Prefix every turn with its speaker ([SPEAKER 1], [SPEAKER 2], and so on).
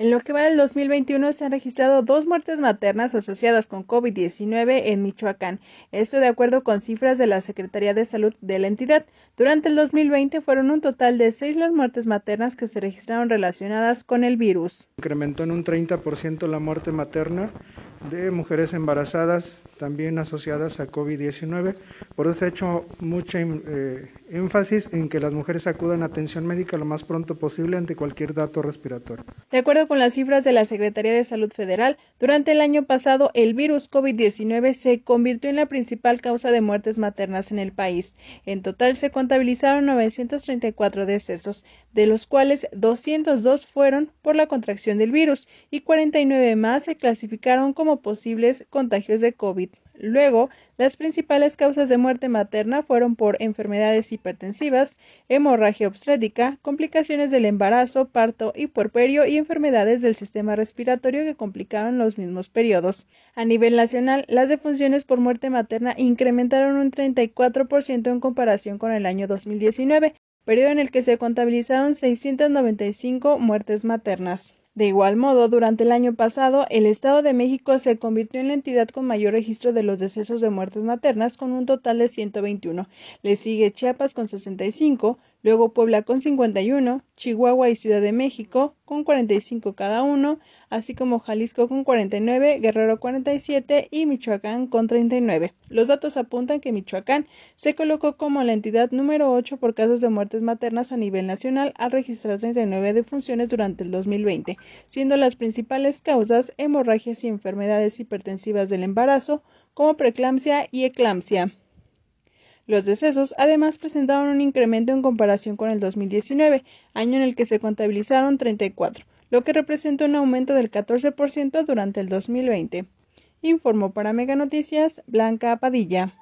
[SPEAKER 1] En lo que va del 2021 se han registrado dos muertes maternas asociadas con COVID-19 en Michoacán. Esto de acuerdo con cifras de la Secretaría de Salud de la entidad. Durante el 2020 fueron un total de seis las muertes maternas que se registraron relacionadas con el virus.
[SPEAKER 2] Incrementó en un 30% la muerte materna de mujeres embarazadas también asociadas a COVID-19. Por eso he hecho mucho eh, énfasis en que las mujeres acudan a atención médica lo más pronto posible ante cualquier dato respiratorio.
[SPEAKER 1] De acuerdo con las cifras de la Secretaría de Salud Federal, durante el año pasado el virus COVID-19 se convirtió en la principal causa de muertes maternas en el país. En total se contabilizaron 934 decesos, de los cuales 202 fueron por la contracción del virus y 49 más se clasificaron como posibles contagios de COVID. Luego, las principales causas de muerte materna fueron por enfermedades hipertensivas, hemorragia obstétrica, complicaciones del embarazo, parto y puerperio y enfermedades del sistema respiratorio que complicaron los mismos periodos. A nivel nacional, las defunciones por muerte materna incrementaron un 34% en comparación con el año 2019, periodo en el que se contabilizaron 695 muertes maternas. De igual modo, durante el año pasado, el Estado de México se convirtió en la entidad con mayor registro de los decesos de muertes maternas, con un total de 121. Le sigue Chiapas con 65, luego Puebla con 51, Chihuahua y Ciudad de México con 45 cada uno, así como Jalisco con 49, Guerrero 47 y Michoacán con 39. Los datos apuntan que Michoacán se colocó como la entidad número 8 por casos de muertes maternas a nivel nacional al registrar 39 defunciones durante el 2020, siendo las principales causas hemorragias y enfermedades hipertensivas del embarazo, como preeclampsia y eclampsia. Los decesos además presentaron un incremento en comparación con el 2019, año en el que se contabilizaron 34, lo que representa un aumento del 14% durante el 2020. Informó para Mega Noticias Blanca Padilla.